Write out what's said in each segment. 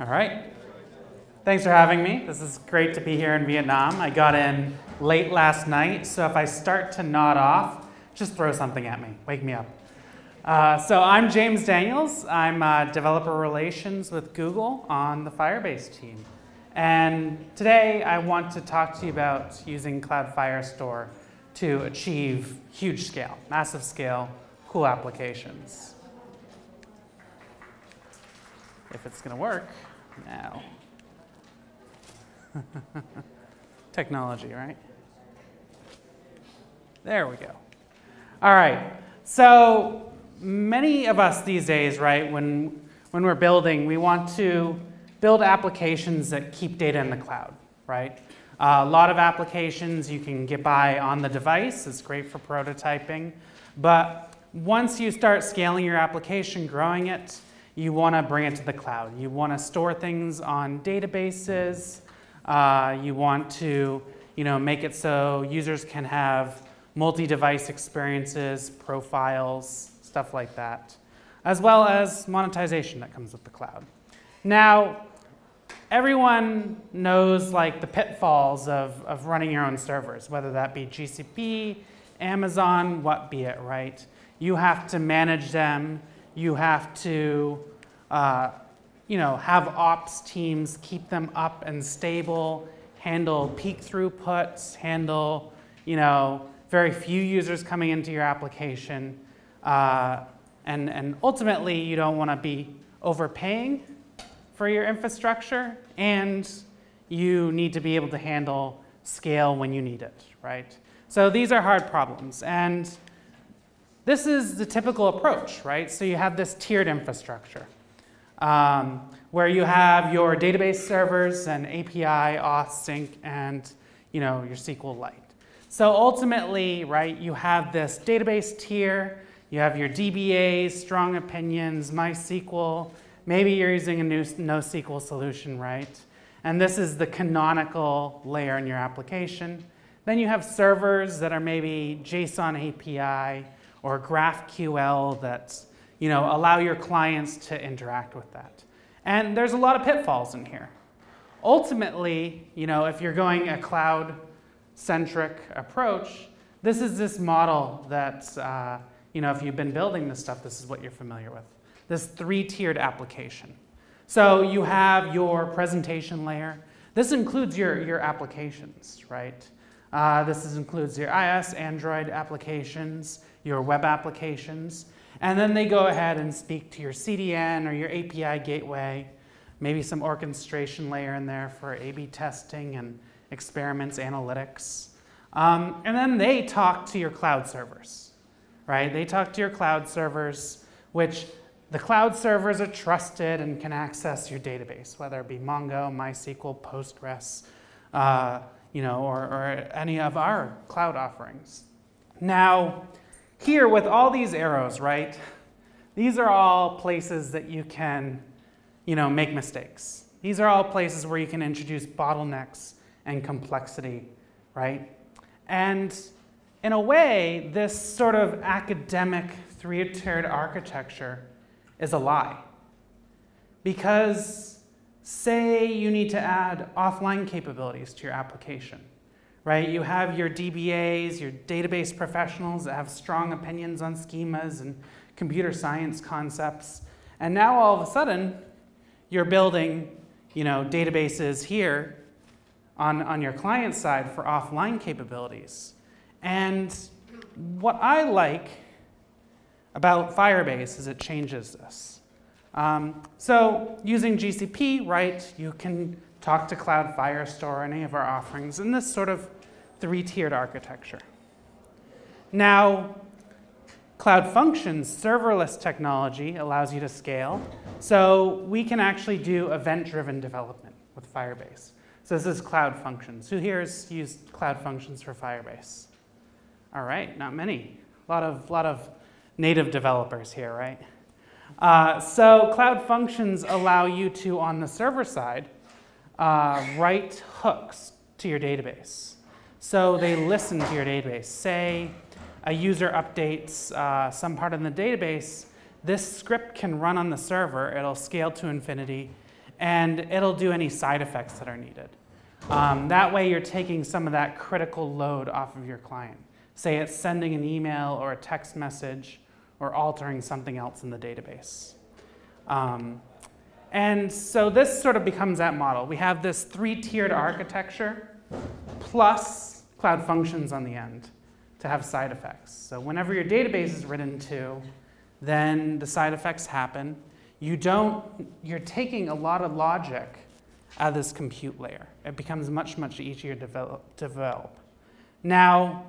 All right. Thanks for having me. This is great to be here in Vietnam. I got in late last night, so if I start to nod off, just throw something at me. Wake me up. Uh, so I'm James Daniels. I'm uh, developer relations with Google on the Firebase team. And today I want to talk to you about using Cloud Firestore to achieve huge scale, massive scale, cool applications. If it's going to work now. Technology, right? There we go. All right. So many of us these days, right, when, when we're building, we want to build applications that keep data in the cloud, right? Uh, a lot of applications you can get by on the device. It's great for prototyping. But once you start scaling your application, growing it, you want to bring it to the cloud. You want to store things on databases. Uh, you want to you know, make it so users can have multi-device experiences, profiles, stuff like that, as well as monetization that comes with the cloud. Now, everyone knows like the pitfalls of, of running your own servers, whether that be GCP, Amazon, what be it, right? You have to manage them. You have to uh, you know, have ops teams keep them up and stable, handle peak throughputs, handle, you know, very few users coming into your application. Uh, and, and ultimately, you don't want to be overpaying for your infrastructure, and you need to be able to handle scale when you need it, right? So these are hard problems. And this is the typical approach, right? So you have this tiered infrastructure um, where you have your database servers and API, auth, sync, and you know, your SQLite. So ultimately, right, you have this database tier, you have your DBAs, strong opinions, MySQL, maybe you're using a new NoSQL solution, right? And this is the canonical layer in your application. Then you have servers that are maybe JSON API or GraphQL that you know, allow your clients to interact with that. And there's a lot of pitfalls in here. Ultimately, you know, if you're going a cloud-centric approach, this is this model that, uh, you know, if you've been building this stuff, this is what you're familiar with. This three-tiered application. So you have your presentation layer. This includes your, your applications, right? Uh, this is, includes your iOS, Android applications, your web applications. And then they go ahead and speak to your CDN or your API gateway, maybe some orchestration layer in there for A-B testing and experiments, analytics. Um, and then they talk to your cloud servers, right? They talk to your cloud servers, which the cloud servers are trusted and can access your database, whether it be Mongo, MySQL, Postgres, uh, you know, or, or any of our cloud offerings. Now, here, with all these arrows, right, these are all places that you can, you know, make mistakes. These are all places where you can introduce bottlenecks and complexity, right? And in a way, this sort of academic three-tiered architecture is a lie. Because say you need to add offline capabilities to your application right? You have your DBAs, your database professionals that have strong opinions on schemas and computer science concepts. And now all of a sudden, you're building you know, databases here on, on your client side for offline capabilities. And what I like about Firebase is it changes this. Um, so using GCP, right, you can talk to Cloud Firestore, any of our offerings, in this sort of three-tiered architecture. Now, Cloud Functions serverless technology allows you to scale. So we can actually do event-driven development with Firebase. So this is Cloud Functions. Who here has used Cloud Functions for Firebase? All right, not many. A lot of, lot of native developers here, right? Uh, so Cloud Functions allow you to, on the server side, uh, write hooks to your database. So they listen to your database. Say a user updates uh, some part in the database, this script can run on the server, it'll scale to infinity, and it'll do any side effects that are needed. Um, that way, you're taking some of that critical load off of your client. Say it's sending an email or a text message or altering something else in the database. Um, and so this sort of becomes that model. We have this three-tiered architecture plus cloud functions on the end to have side effects. So whenever your database is written to, then the side effects happen. You don't, you're taking a lot of logic out of this compute layer. It becomes much, much easier to develop. Now,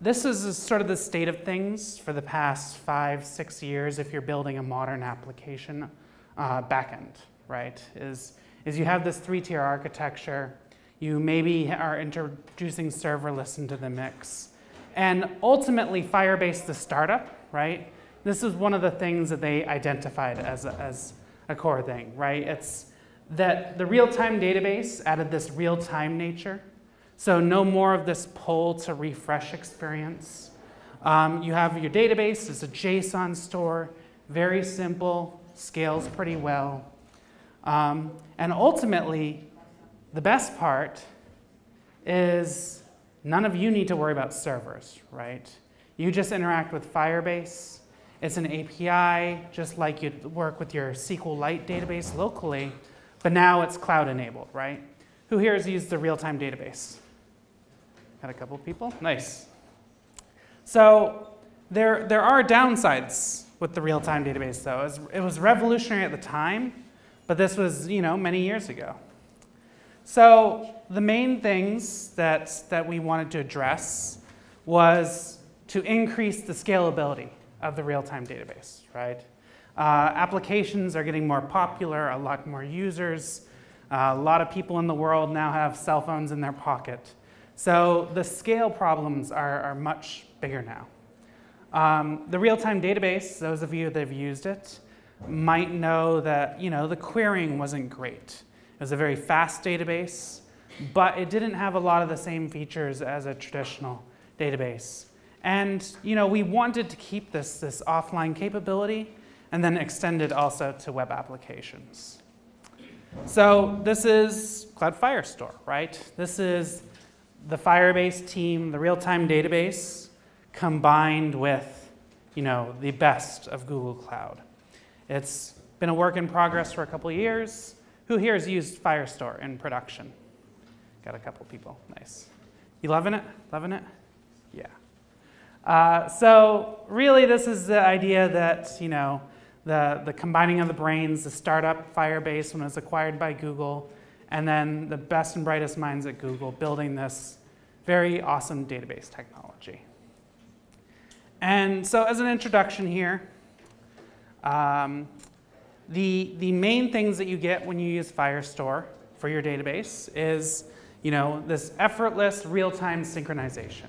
this is sort of the state of things for the past five, six years if you're building a modern application uh, backend, right? Is, is you have this three-tier architecture, you maybe are introducing serverless into the mix, and ultimately Firebase, the startup, right? This is one of the things that they identified as a, as a core thing, right? It's that the real-time database added this real-time nature. So no more of this pull to refresh experience. Um, you have your database, it's a JSON store, very simple, scales pretty well. Um, and ultimately, the best part is none of you need to worry about servers, right? You just interact with Firebase. It's an API, just like you'd work with your SQLite database locally. But now it's cloud enabled, right? Who here has used the real-time database? Got a couple people? Nice. So there, there are downsides with the real-time database, though. It was revolutionary at the time, but this was, you know, many years ago. So the main things that, that we wanted to address was to increase the scalability of the real-time database, right? Uh, applications are getting more popular, a lot more users. Uh, a lot of people in the world now have cell phones in their pocket. So the scale problems are, are much bigger now. Um, the real-time database, those of you that have used it, might know that you know, the querying wasn't great. It was a very fast database, but it didn't have a lot of the same features as a traditional database. And you know, we wanted to keep this, this offline capability and then extended also to web applications. So this is Cloud Firestore, right? This is the Firebase team, the real-time database, combined with you know, the best of Google Cloud. It's been a work in progress for a couple years. Who here has used Firestore in production? Got a couple people, nice. You loving it? Loving it? Yeah. Uh, so really this is the idea that, you know, the, the combining of the brains, the startup Firebase when it was acquired by Google, and then the best and brightest minds at Google building this very awesome database technology. And so as an introduction here, um, the, the main things that you get when you use Firestore for your database is you know, this effortless real-time synchronization.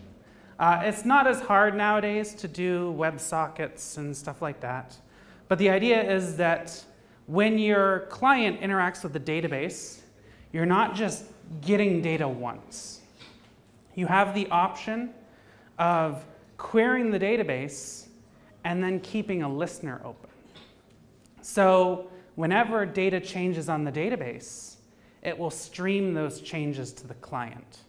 Uh, it's not as hard nowadays to do WebSockets and stuff like that. But the idea is that when your client interacts with the database, you're not just getting data once. You have the option of querying the database and then keeping a listener open. So whenever data changes on the database, it will stream those changes to the client,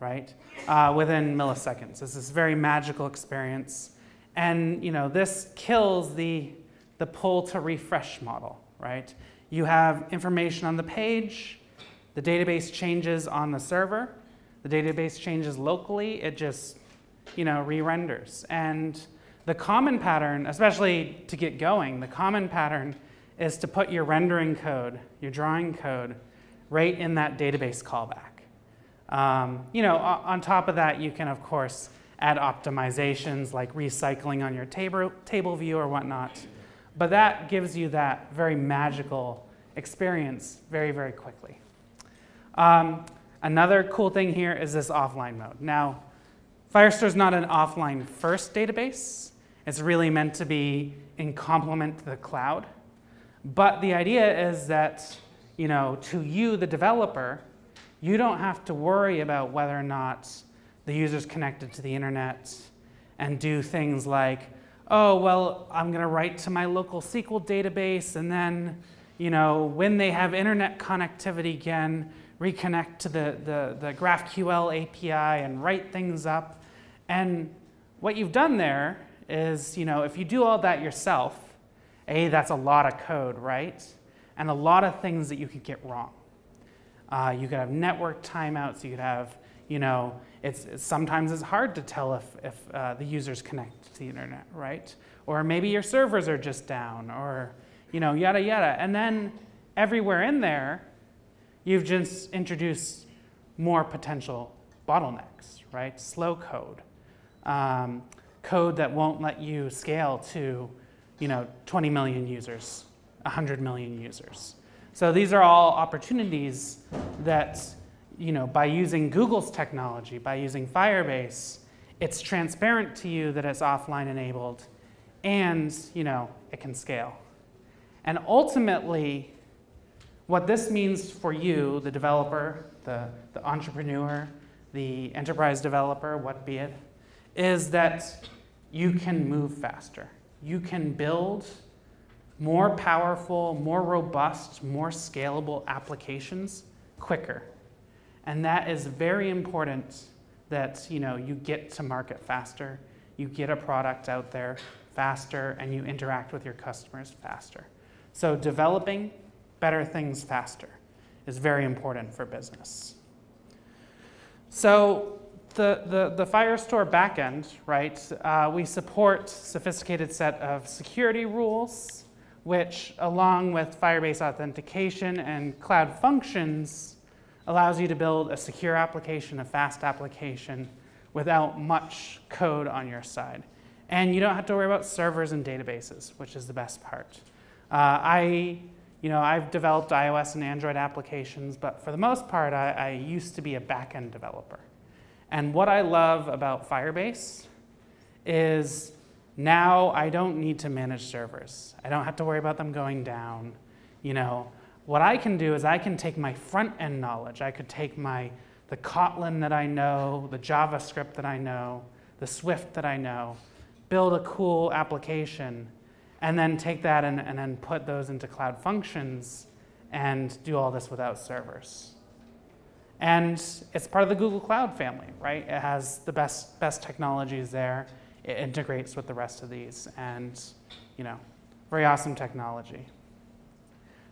right? Uh, within milliseconds. It's this very magical experience. And you know, this kills the the pull to refresh model, right? You have information on the page, the database changes on the server, the database changes locally, it just, you know, re-renders. And the common pattern, especially to get going, the common pattern is to put your rendering code, your drawing code, right in that database callback. Um, you know, on top of that, you can, of course, add optimizations like recycling on your table, table view or whatnot. But that gives you that very magical experience very, very quickly. Um, another cool thing here is this offline mode. Now, Firestore is not an offline first database. It's really meant to be in complement to the cloud. But the idea is that, you know, to you, the developer, you don't have to worry about whether or not the user's connected to the internet and do things like oh, well, I'm going to write to my local SQL database and then, you know, when they have internet connectivity again, reconnect to the, the, the GraphQL API and write things up. And what you've done there is, you know, if you do all that yourself, A, that's a lot of code, right? And a lot of things that you could get wrong. Uh, you could have network timeouts, you could have, you know, it's, it's sometimes it's hard to tell if, if uh, the users connect to the internet, right? Or maybe your servers are just down, or, you know, yada, yada. And then everywhere in there, you've just introduced more potential bottlenecks, right? Slow code, um, code that won't let you scale to, you know, 20 million users, 100 million users. So these are all opportunities that, you know, by using Google's technology, by using Firebase, it's transparent to you that it's offline enabled, and, you know, it can scale. And ultimately, what this means for you, the developer, the, the entrepreneur, the enterprise developer, what be it, is that you can move faster. You can build more powerful, more robust, more scalable applications quicker. And that is very important that you, know, you get to market faster, you get a product out there faster, and you interact with your customers faster. So developing better things faster is very important for business. So the, the, the Firestore backend, right, uh, we support sophisticated set of security rules, which along with Firebase authentication and cloud functions, allows you to build a secure application, a fast application, without much code on your side. And you don't have to worry about servers and databases, which is the best part. Uh, I you know, I've developed iOS and Android applications, but for the most part, I, I used to be a backend developer. And what I love about Firebase is now I don't need to manage servers. I don't have to worry about them going down. You know, what I can do is I can take my front end knowledge. I could take my the Kotlin that I know, the JavaScript that I know, the Swift that I know, build a cool application and then take that and, and then put those into cloud functions and do all this without servers. And it's part of the Google Cloud family, right? It has the best, best technologies there. It integrates with the rest of these and, you know, very awesome technology.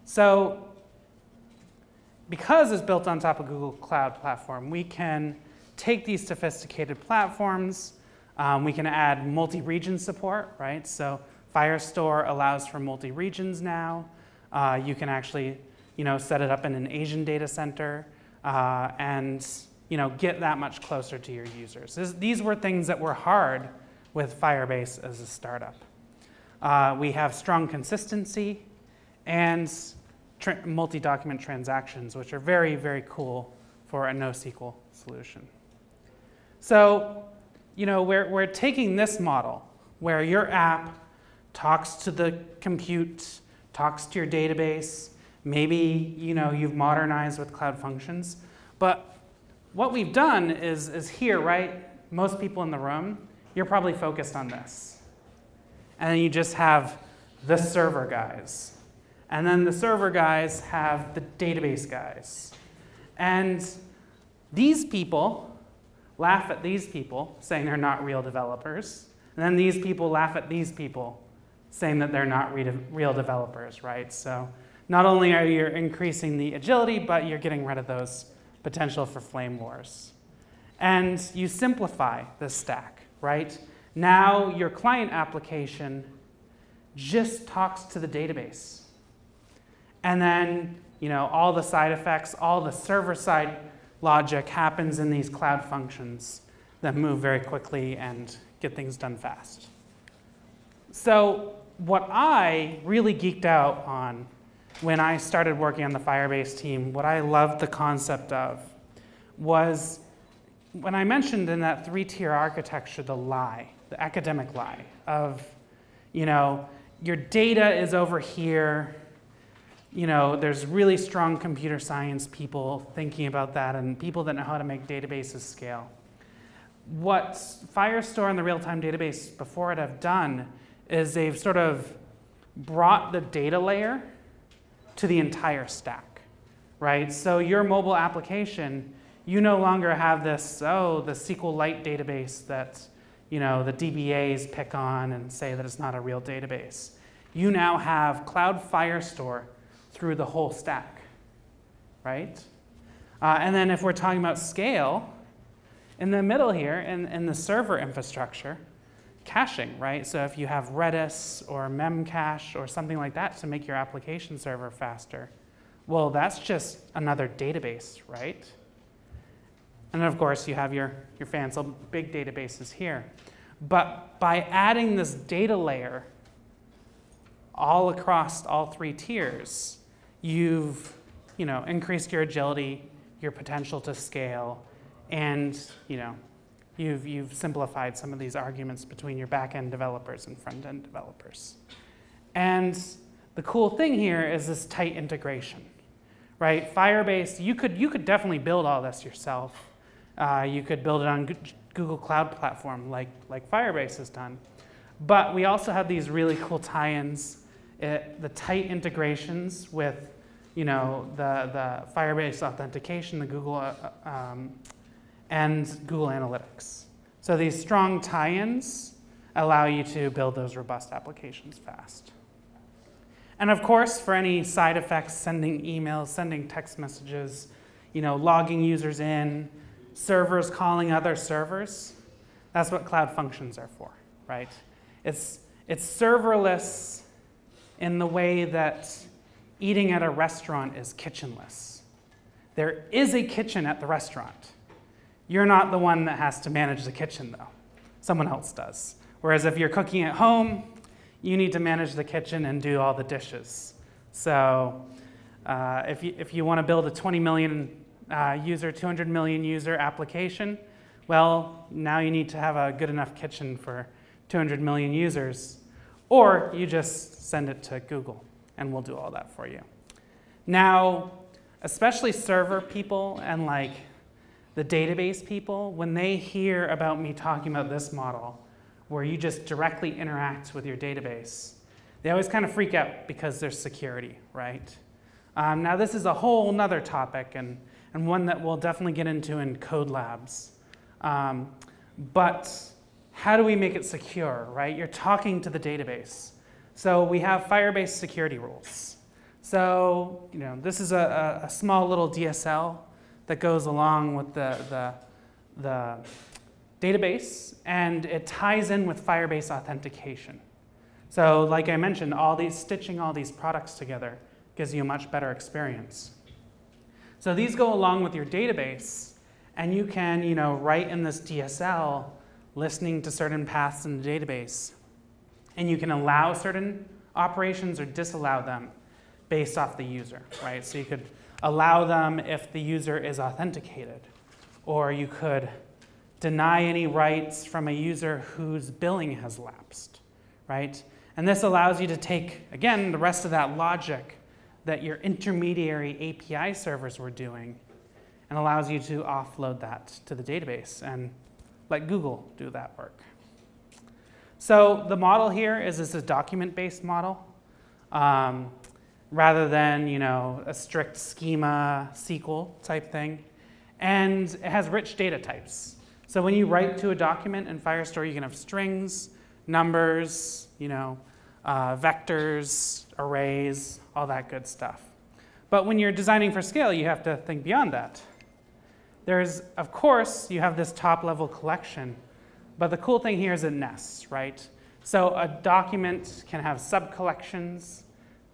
So because it's built on top of Google Cloud Platform, we can take these sophisticated platforms, um, we can add multi-region support, right? So Firestore allows for multi-regions now. Uh, you can actually you know, set it up in an Asian data center uh, and you know, get that much closer to your users. This, these were things that were hard with Firebase as a startup. Uh, we have strong consistency and multi-document transactions, which are very, very cool for a NoSQL solution. So, you know, we're, we're taking this model where your app talks to the compute, talks to your database. Maybe you know you've modernized with cloud functions. But what we've done is, is here, right? Most people in the room, you're probably focused on this. And then you just have the server guys. And then the server guys have the database guys. And these people laugh at these people, saying they're not real developers. And then these people laugh at these people, saying that they're not real developers, right? So not only are you increasing the agility, but you're getting rid of those potential for flame wars. And you simplify the stack, right? Now your client application just talks to the database. And then, you know, all the side effects, all the server-side logic happens in these cloud functions that move very quickly and get things done fast. So what I really geeked out on when I started working on the Firebase team, what I loved the concept of was when I mentioned in that three-tier architecture the lie, the academic lie of, you know, your data is over here, you know, there's really strong computer science people thinking about that and people that know how to make databases scale. What Firestore and the real-time database before it have done is they've sort of brought the data layer to the entire stack, right? So your mobile application, you no longer have this, oh, the SQLite database that you know, the DBAs pick on and say that it's not a real database. You now have Cloud Firestore through the whole stack, right? Uh, and then if we're talking about scale, in the middle here, in, in the server infrastructure, caching, right? So if you have Redis or Memcache or something like that to make your application server faster, well, that's just another database, right? And of course, you have your, your fancy big databases here. But by adding this data layer all across all three tiers, you've you know, increased your agility, your potential to scale, and you know, you've, you've simplified some of these arguments between your back-end developers and front-end developers. And the cool thing here is this tight integration, right? Firebase, you could, you could definitely build all this yourself. Uh, you could build it on Google Cloud Platform like, like Firebase has done. But we also have these really cool tie-ins, uh, the tight integrations with you know, the, the Firebase authentication, the Google, uh, um, and Google Analytics. So these strong tie-ins allow you to build those robust applications fast. And of course, for any side effects, sending emails, sending text messages, you know, logging users in, servers calling other servers. That's what cloud functions are for, right? It's, it's serverless in the way that eating at a restaurant is kitchenless. There is a kitchen at the restaurant. You're not the one that has to manage the kitchen, though. Someone else does. Whereas if you're cooking at home, you need to manage the kitchen and do all the dishes. So uh, if, you, if you want to build a 20 million uh, user, 200 million user application, well, now you need to have a good enough kitchen for 200 million users. Or you just send it to Google, and we'll do all that for you. Now, especially server people and like the database people, when they hear about me talking about this model, where you just directly interact with your database, they always kind of freak out because there's security, right? Um, now, this is a whole nother topic, and and one that we'll definitely get into in code labs. Um, but how do we make it secure, right? You're talking to the database. So we have Firebase security rules. So, you know, this is a, a small little DSL that goes along with the, the, the database, and it ties in with Firebase authentication. So like I mentioned, all these stitching all these products together gives you a much better experience. So these go along with your database, and you can, you know, write in this DSL listening to certain paths in the database. And you can allow certain operations or disallow them based off the user, right? So you could allow them if the user is authenticated, or you could deny any rights from a user whose billing has lapsed, right? And this allows you to take, again, the rest of that logic that your intermediary API servers were doing and allows you to offload that to the database and let Google do that work. So the model here is this a document-based model um, rather than you know a strict schema SQL type thing. And it has rich data types. So when you write to a document in Firestore, you can have strings, numbers, you know, uh, vectors, arrays, all that good stuff. But when you're designing for scale, you have to think beyond that. There's, of course, you have this top level collection, but the cool thing here is it nests, right? So a document can have sub-collections.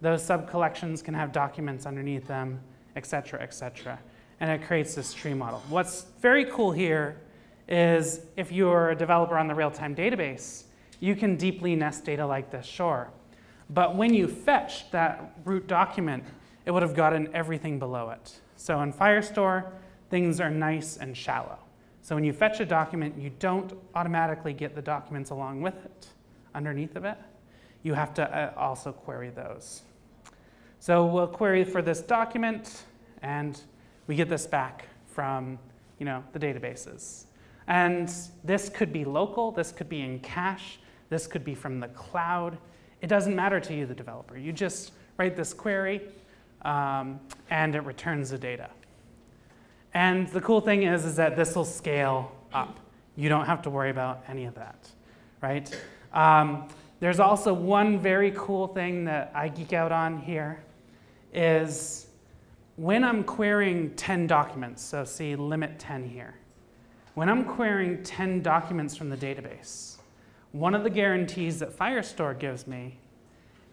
Those sub-collections can have documents underneath them, et cetera, et cetera. And it creates this tree model. What's very cool here is if you're a developer on the real-time database, you can deeply nest data like this, sure. But when you fetched that root document, it would have gotten everything below it. So in Firestore, things are nice and shallow. So when you fetch a document, you don't automatically get the documents along with it, underneath of it. You have to uh, also query those. So we'll query for this document, and we get this back from you know, the databases. And this could be local, this could be in cache, this could be from the cloud. It doesn't matter to you, the developer. You just write this query, um, and it returns the data. And the cool thing is, is that this will scale up. You don't have to worry about any of that, right? Um, there's also one very cool thing that I geek out on here is when I'm querying 10 documents, so see limit 10 here. When I'm querying 10 documents from the database, one of the guarantees that Firestore gives me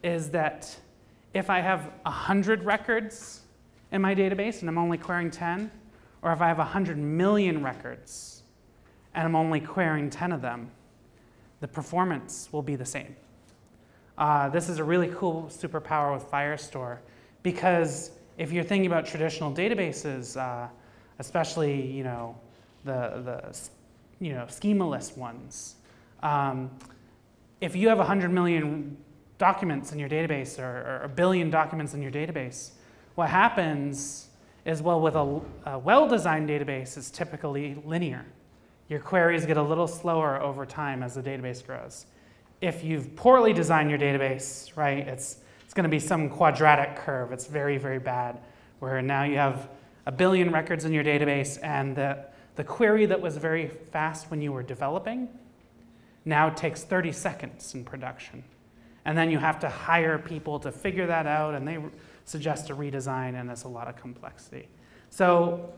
is that if I have 100 records in my database and I'm only querying 10, or if I have 100 million records and I'm only querying 10 of them, the performance will be the same. Uh, this is a really cool superpower with Firestore because if you're thinking about traditional databases, uh, especially you know the the you know schema-less ones, um, if you have 100 million documents in your database or, or, a billion documents in your database, what happens is well with a, a well-designed database, is typically linear. Your queries get a little slower over time as the database grows. If you've poorly designed your database, right, it's it's going to be some quadratic curve. It's very, very bad, where now you have a billion records in your database, and the, the query that was very fast when you were developing now takes 30 seconds in production. And then you have to hire people to figure that out, and they suggest a redesign, and there's a lot of complexity. So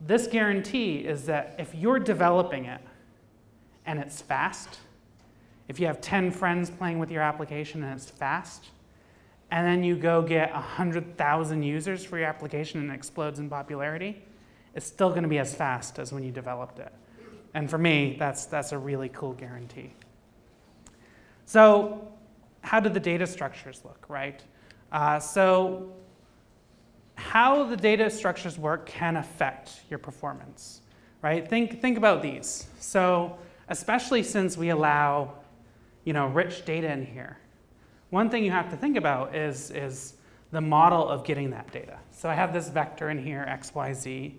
this guarantee is that if you're developing it and it's fast, if you have 10 friends playing with your application and it's fast, and then you go get 100,000 users for your application and it explodes in popularity, it's still going to be as fast as when you developed it. And for me, that's, that's a really cool guarantee. So how do the data structures look, right? Uh, so how the data structures work can affect your performance, right? Think, think about these. So especially since we allow you know, rich data in here. One thing you have to think about is, is the model of getting that data. So I have this vector in here, x, y, z.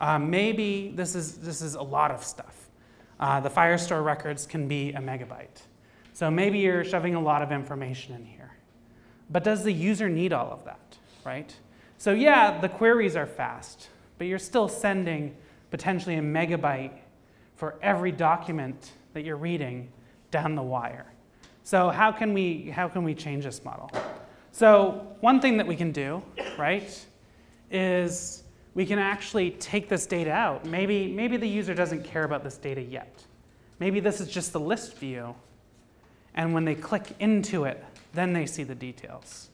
Um, maybe this is, this is a lot of stuff. Uh, the Firestore records can be a megabyte. So maybe you're shoving a lot of information in here. But does the user need all of that, right? So yeah, the queries are fast, but you're still sending potentially a megabyte for every document that you're reading down the wire. So how can we, how can we change this model? So one thing that we can do, right, is we can actually take this data out. Maybe, maybe the user doesn't care about this data yet. Maybe this is just the list view. And when they click into it, then they see the details.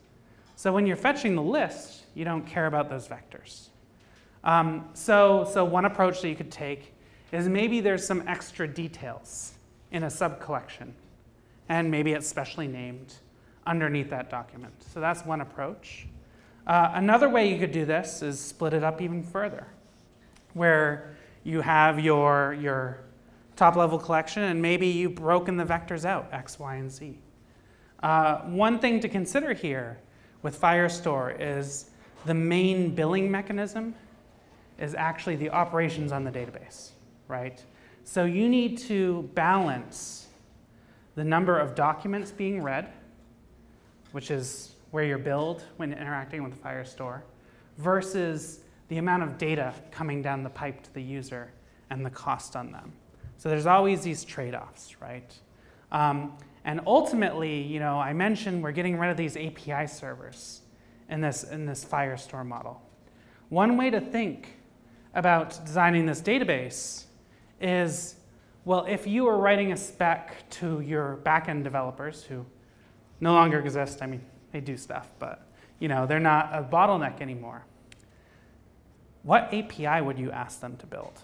So when you're fetching the list, you don't care about those vectors. Um, so, so one approach that you could take is maybe there's some extra details in a sub-collection, and maybe it's specially named underneath that document. So that's one approach. Uh, another way you could do this is split it up even further, where you have your, your top level collection and maybe you've broken the vectors out, X, Y, and Z. Uh, one thing to consider here with Firestore is the main billing mechanism is actually the operations on the database, right? So you need to balance the number of documents being read, which is where you're billed when interacting with Firestore, versus the amount of data coming down the pipe to the user and the cost on them. So there's always these trade-offs, right? Um, and ultimately, you know, I mentioned we're getting rid of these API servers in this, in this Firestore model. One way to think about designing this database is, well, if you were writing a spec to your backend developers who no longer exist, I mean, they do stuff, but you know, they're not a bottleneck anymore. What API would you ask them to build,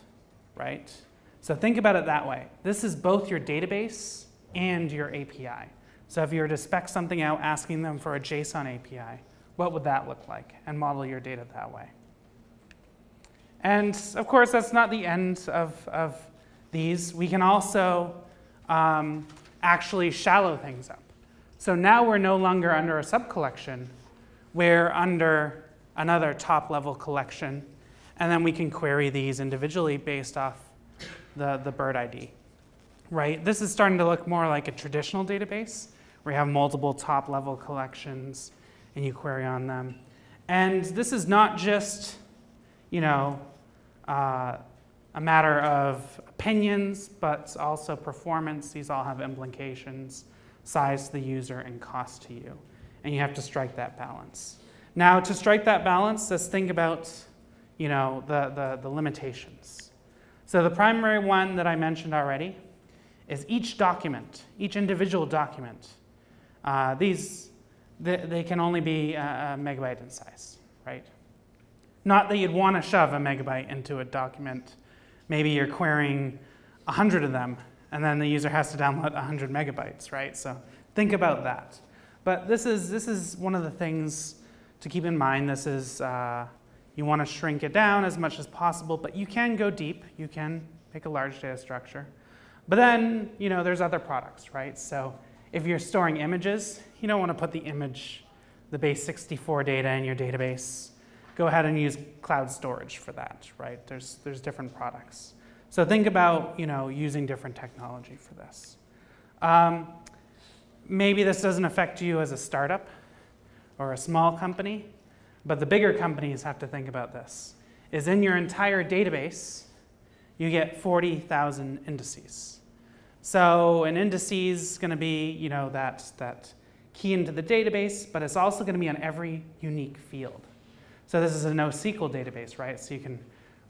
right? So think about it that way. This is both your database and your API. So if you were to spec something out asking them for a JSON API, what would that look like? And model your data that way. And of course, that's not the end of, of these. We can also um, actually shallow things up. So now we're no longer under a subcollection. We're under another top level collection. And then we can query these individually based off the, the bird ID. Right? This is starting to look more like a traditional database where you have multiple top level collections and you query on them. And this is not just, you know, uh, a matter of opinions, but also performance. These all have implications, size to the user and cost to you. And you have to strike that balance. Now, to strike that balance, let's think about, you know, the, the, the limitations. So the primary one that I mentioned already is each document, each individual document. Uh, these, they, they, can only be a, a megabyte in size, right? Not that you'd want to shove a megabyte into a document. Maybe you're querying 100 of them, and then the user has to download 100 megabytes, right? So think about that. But this is, this is one of the things to keep in mind. This is, uh, you want to shrink it down as much as possible, but you can go deep. You can make a large data structure. But then, you know, there's other products, right? So if you're storing images, you don't want to put the image, the base 64 data in your database go ahead and use cloud storage for that, right? There's, there's different products. So think about you know, using different technology for this. Um, maybe this doesn't affect you as a startup or a small company, but the bigger companies have to think about this. Is in your entire database, you get 40,000 indices. So an indices is going to be you know, that, that key into the database, but it's also going to be on every unique field. So this is a NoSQL database, right? So you can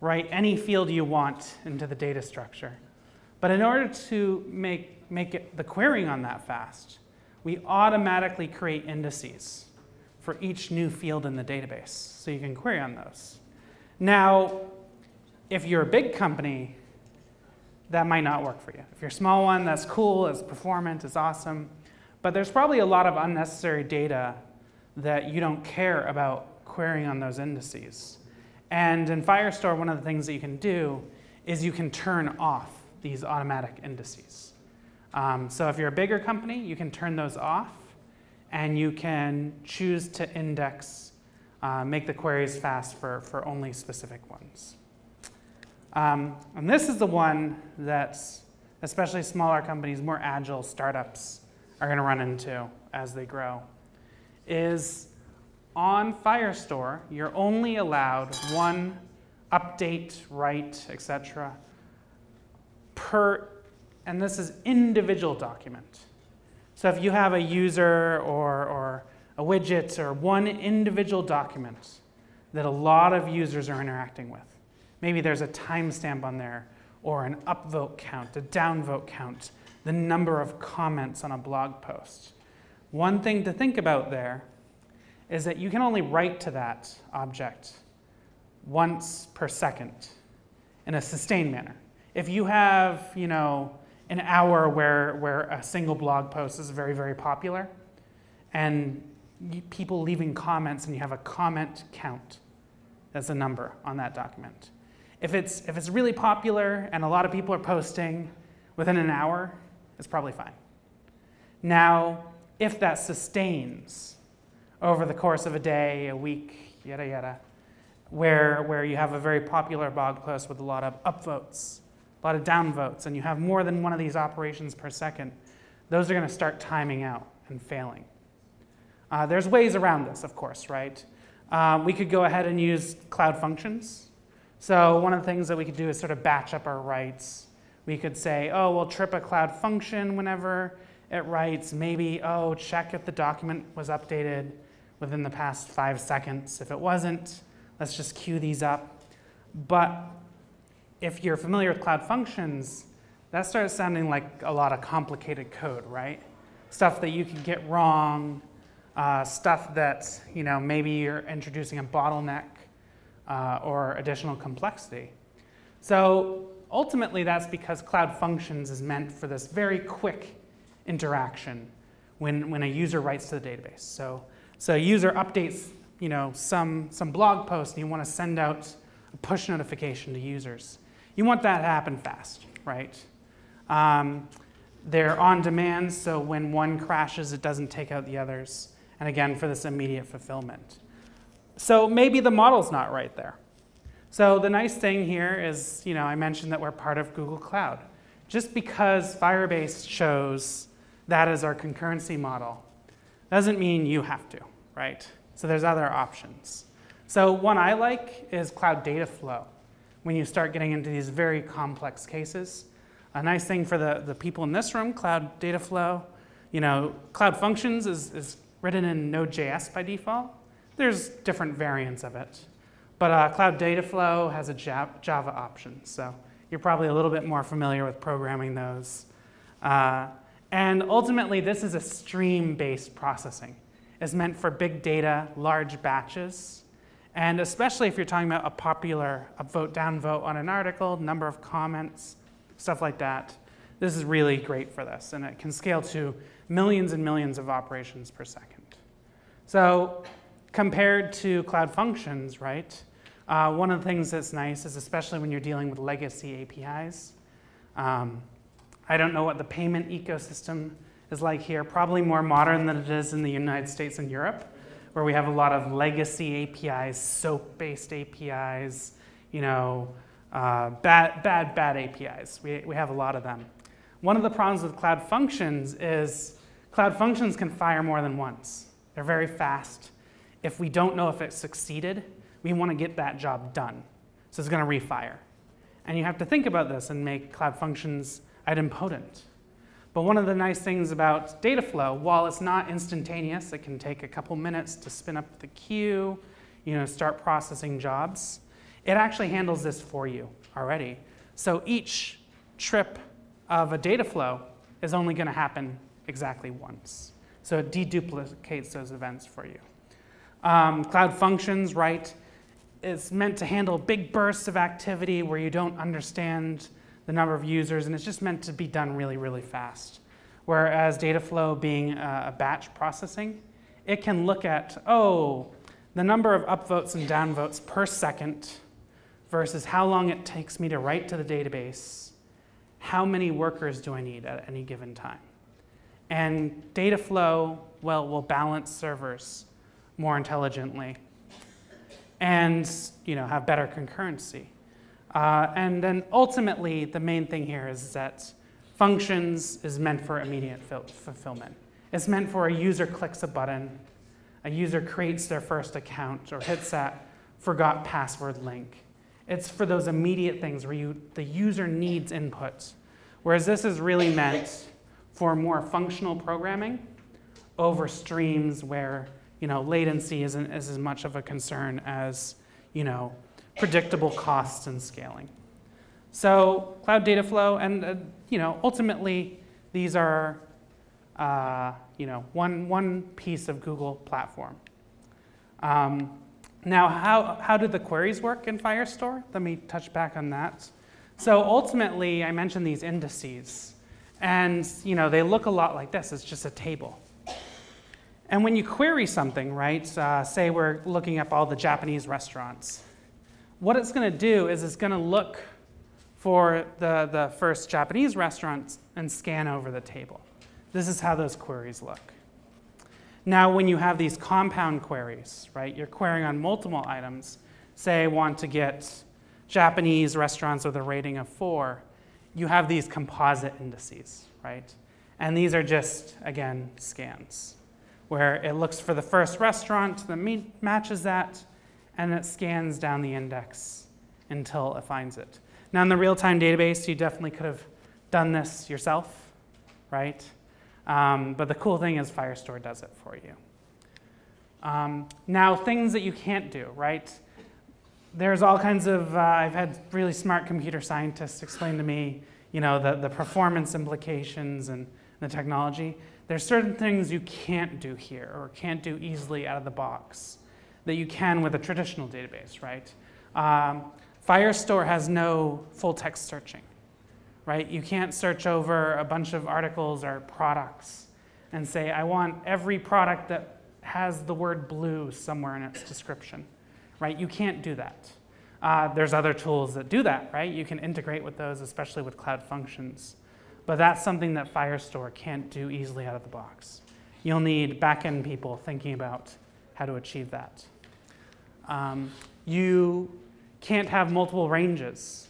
write any field you want into the data structure. But in order to make, make it, the querying on that fast, we automatically create indices for each new field in the database. So you can query on those. Now, if you're a big company, that might not work for you. If you're a small one, that's cool, it's performant, it's awesome. But there's probably a lot of unnecessary data that you don't care about querying on those indices. And in Firestore, one of the things that you can do is you can turn off these automatic indices. Um, so if you're a bigger company, you can turn those off, and you can choose to index, uh, make the queries fast for, for only specific ones. Um, and this is the one that especially smaller companies, more agile startups are going to run into as they grow, is on Firestore, you're only allowed one update, write, etc. per, and this is individual document. So if you have a user or, or a widget or one individual document that a lot of users are interacting with, maybe there's a timestamp on there or an upvote count, a downvote count, the number of comments on a blog post. One thing to think about there is that you can only write to that object once per second in a sustained manner. If you have, you know, an hour where, where a single blog post is very, very popular, and people leaving comments, and you have a comment count as a number on that document. If it's, if it's really popular and a lot of people are posting within an hour, it's probably fine. Now, if that sustains, over the course of a day, a week, yada yada, where, where you have a very popular blog post with a lot of upvotes, a lot of downvotes, and you have more than one of these operations per second, those are going to start timing out and failing. Uh, there's ways around this, of course, right? Um, we could go ahead and use cloud functions. So one of the things that we could do is sort of batch up our writes. We could say, oh, we'll trip a cloud function whenever it writes. Maybe, oh, check if the document was updated within the past five seconds. If it wasn't, let's just queue these up. But if you're familiar with Cloud Functions, that starts sounding like a lot of complicated code, right? Stuff that you could get wrong, uh, stuff that you know maybe you're introducing a bottleneck uh, or additional complexity. So ultimately, that's because Cloud Functions is meant for this very quick interaction when, when a user writes to the database. So so a user updates you know, some, some blog post and you want to send out a push notification to users. You want that to happen fast, right? Um, they're on demand, so when one crashes, it doesn't take out the others. And again, for this immediate fulfillment. So maybe the model's not right there. So the nice thing here is, you know, I mentioned that we're part of Google Cloud. Just because Firebase shows that as our concurrency model doesn't mean you have to, right? So there's other options. So one I like is Cloud Data Flow. When you start getting into these very complex cases, a nice thing for the, the people in this room, Cloud Data Flow, you know, Cloud Functions is, is written in Node.js by default. There's different variants of it. But uh, Cloud Data Flow has a Java option, so you're probably a little bit more familiar with programming those. Uh, and ultimately, this is a stream-based processing. It's meant for big data, large batches, and especially if you're talking about a popular upvote, downvote on an article, number of comments, stuff like that. This is really great for this, and it can scale to millions and millions of operations per second. So compared to Cloud Functions, right, uh, one of the things that's nice is especially when you're dealing with legacy APIs. Um, I don't know what the payment ecosystem is like here, probably more modern than it is in the United States and Europe, where we have a lot of legacy APIs, SOAP-based APIs, you know, uh, bad, bad, bad APIs. We, we have a lot of them. One of the problems with Cloud Functions is Cloud Functions can fire more than once. They're very fast. If we don't know if it succeeded, we want to get that job done. So it's going to refire. And you have to think about this and make Cloud Functions idempotent. But one of the nice things about Dataflow, while it's not instantaneous, it can take a couple minutes to spin up the queue, you know, start processing jobs, it actually handles this for you already. So each trip of a data flow is only going to happen exactly once. So it deduplicates those events for you. Um, Cloud Functions, right, is meant to handle big bursts of activity where you don't understand the number of users, and it's just meant to be done really, really fast. Whereas Dataflow being uh, a batch processing, it can look at, oh, the number of upvotes and downvotes per second versus how long it takes me to write to the database, how many workers do I need at any given time? And Dataflow, well, will balance servers more intelligently and you know, have better concurrency. Uh, and then ultimately, the main thing here is that functions is meant for immediate fulfillment. It's meant for a user clicks a button, a user creates their first account or hits that forgot password link. It's for those immediate things where you, the user needs input. Whereas this is really meant for more functional programming over streams where you know, latency isn't as much of a concern as you know, predictable costs and scaling. So cloud data flow, and uh, you know, ultimately, these are uh, you know, one, one piece of Google platform. Um, now, how, how do the queries work in Firestore? Let me touch back on that. So ultimately, I mentioned these indices. And you know, they look a lot like this. It's just a table. And when you query something, right, uh, say we're looking up all the Japanese restaurants, what it's going to do is it's going to look for the, the first Japanese restaurant and scan over the table. This is how those queries look. Now, when you have these compound queries, right, you're querying on multiple items, say I want to get Japanese restaurants with a rating of four, you have these composite indices, right? And these are just, again, scans, where it looks for the first restaurant that matches that, and it scans down the index until it finds it. Now, in the real-time database, you definitely could have done this yourself, right? Um, but the cool thing is Firestore does it for you. Um, now, things that you can't do, right? There's all kinds of, uh, I've had really smart computer scientists explain to me, you know, the, the performance implications and the technology. There's certain things you can't do here or can't do easily out of the box that you can with a traditional database, right? Um, Firestore has no full text searching, right? You can't search over a bunch of articles or products and say, I want every product that has the word blue somewhere in its description, right? You can't do that. Uh, there's other tools that do that, right? You can integrate with those, especially with cloud functions. But that's something that Firestore can't do easily out of the box. You'll need backend people thinking about how to achieve that. Um, you can't have multiple ranges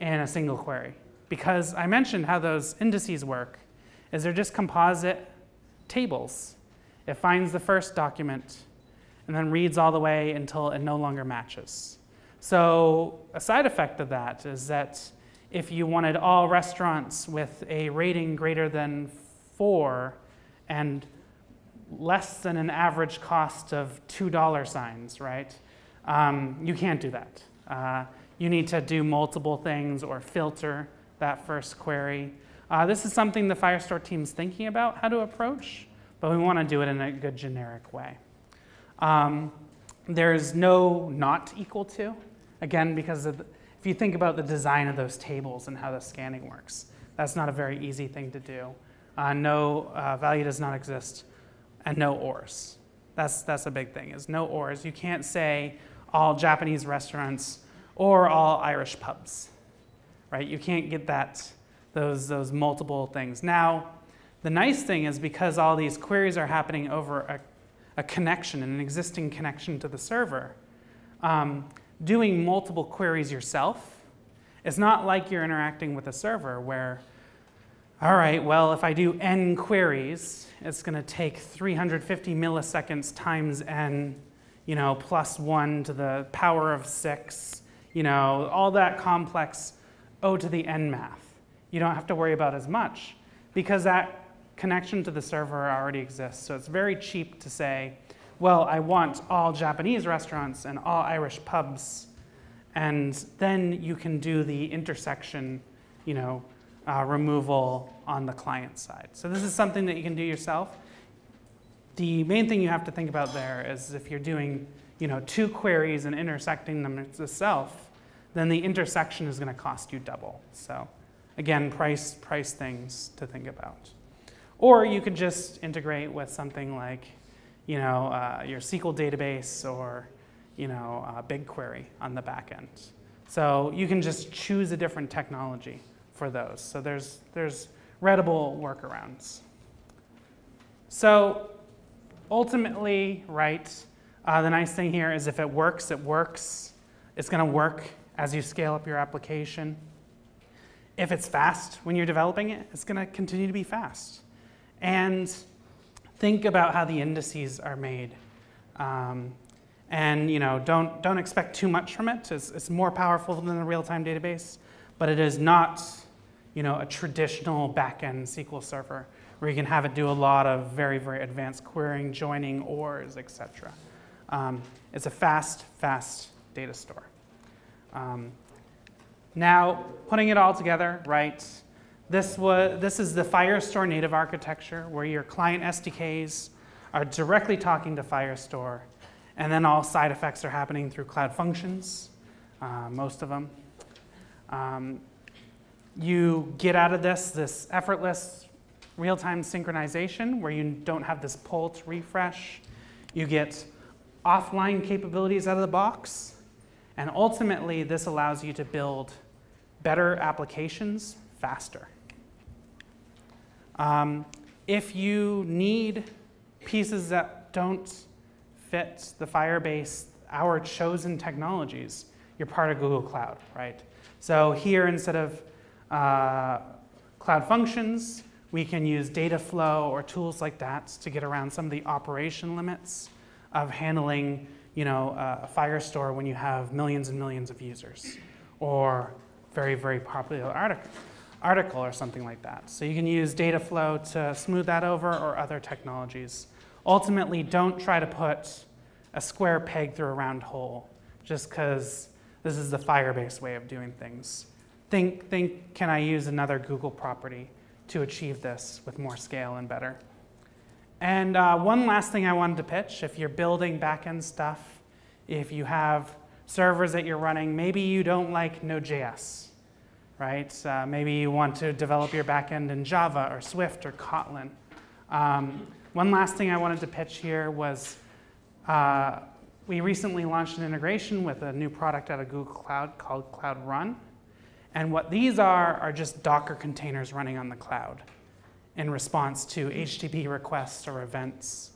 in a single query because I mentioned how those indices work is they're just composite tables. It finds the first document, and then reads all the way until it no longer matches. So a side effect of that is that if you wanted all restaurants with a rating greater than four and less than an average cost of two dollar signs, right? Um, you can't do that. Uh, you need to do multiple things or filter that first query. Uh, this is something the Firestore team's thinking about how to approach, but we want to do it in a good generic way. Um, there's no not equal to, again, because the, if you think about the design of those tables and how the scanning works, that's not a very easy thing to do. Uh, no uh, value does not exist, and no ors. That's, that's a big thing, is no ors. You can't say all Japanese restaurants or all Irish pubs, right? You can't get that, those, those multiple things. Now, the nice thing is because all these queries are happening over a, a connection, an existing connection to the server, um, doing multiple queries yourself is not like you're interacting with a server where, all right, well, if I do n queries, it's going to take 350 milliseconds times n, you know, plus 1 to the power of 6 you know, all that complex O to the N math. You don't have to worry about as much because that connection to the server already exists. So it's very cheap to say, well, I want all Japanese restaurants and all Irish pubs. And then you can do the intersection, you know, uh, removal on the client side. So this is something that you can do yourself. The main thing you have to think about there is if you're doing, you know, two queries and intersecting them itself, then the intersection is going to cost you double. So again, price, price things to think about. Or you could just integrate with something like, you know, uh, your SQL database or, you know, uh, BigQuery on the back end. So you can just choose a different technology for those. So there's, there's readable workarounds. So ultimately, right, uh, the nice thing here is if it works, it works. It's going to work as you scale up your application. If it's fast when you're developing it, it's going to continue to be fast. And think about how the indices are made. Um, and you know, don't, don't expect too much from it. It's, it's more powerful than a real-time database, but it is not you know, a traditional backend SQL server where you can have it do a lot of very, very advanced querying, joining, ors, etc. Um, it's a fast, fast data store. Um, now, putting it all together, right, this, was, this is the Firestore native architecture where your client SDKs are directly talking to Firestore, and then all side effects are happening through Cloud Functions, uh, most of them. Um, you get out of this this effortless real-time synchronization where you don't have this pull to refresh. You get offline capabilities out of the box and ultimately, this allows you to build better applications faster. Um, if you need pieces that don't fit the Firebase, our chosen technologies, you're part of Google Cloud, right? So here, instead of uh, Cloud Functions, we can use Dataflow or tools like that to get around some of the operation limits of handling you know, a Firestore when you have millions and millions of users, or very, very popular article, article or something like that. So you can use Dataflow to smooth that over or other technologies. Ultimately, don't try to put a square peg through a round hole just because this is the Firebase way of doing things. Think, think, can I use another Google property to achieve this with more scale and better? And uh, one last thing I wanted to pitch, if you're building backend stuff, if you have servers that you're running, maybe you don't like Node.js, right? Uh, maybe you want to develop your backend in Java or Swift or Kotlin. Um, one last thing I wanted to pitch here was uh, we recently launched an integration with a new product out of Google Cloud called Cloud Run. And what these are are just Docker containers running on the cloud in response to HTTP requests or events.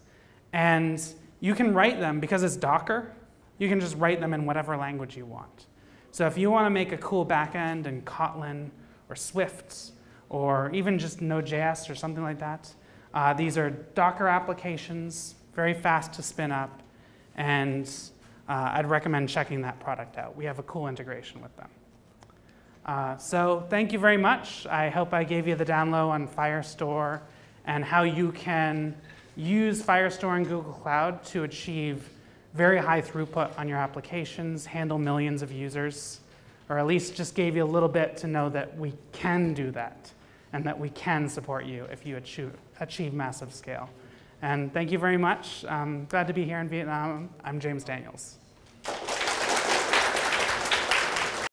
And you can write them, because it's Docker, you can just write them in whatever language you want. So if you want to make a cool backend in Kotlin or Swift or even just Node.js or something like that, uh, these are Docker applications, very fast to spin up, and uh, I'd recommend checking that product out. We have a cool integration with them. Uh, so thank you very much. I hope I gave you the down low on Firestore and how you can use Firestore in Google Cloud to achieve very high throughput on your applications, handle millions of users, or at least just gave you a little bit to know that we can do that and that we can support you if you achieve, achieve massive scale. And thank you very much. I'm glad to be here in Vietnam. I'm James Daniels.